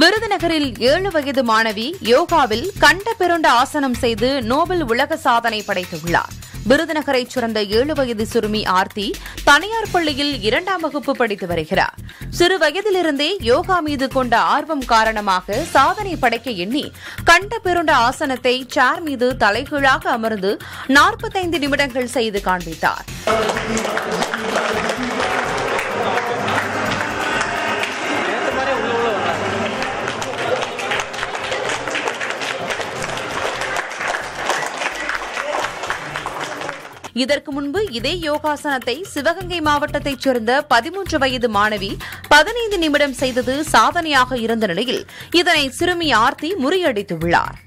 விருதுநகரில் ஏழு வயது மாணவி யோகாவில் கண்ட பிறண்ட ஆசனம் செய்து நோபல் உலக சாதனை படைத்துள்ளார். விருதுநகரைச் சேர்ந்த ஏழு வயது சிறுமி ஆர்த்தி தனியார் பள்ளியில் இரண்டாம் வகுப்பு படித்து வருகிறார். சிறு வயதிலிருந்தே யோகா மீது கொண்ட ஆர்வம் காரணமாக சாதனை படைக்க எண்ணி கண்ட பிறண்ட ஆசனத்தை சேர் மீது தலைகீழாக அமர்ந்து நாற்பத்தைந்து நிமிடங்கள் செய்து காண்பித்தார். இதற்கு முன்பு இதே யோகாசனத்தை சிவகங்கை மாவட்டத்தைச் சேர்ந்த பதிமூன்று வயது மாணவி பதினைந்து நிமிடம் செய்தது சாதனையாக இருந்த நிலையில் இதனை சிறுமி ஆர்த்தி முறியடித்துள்ளார்.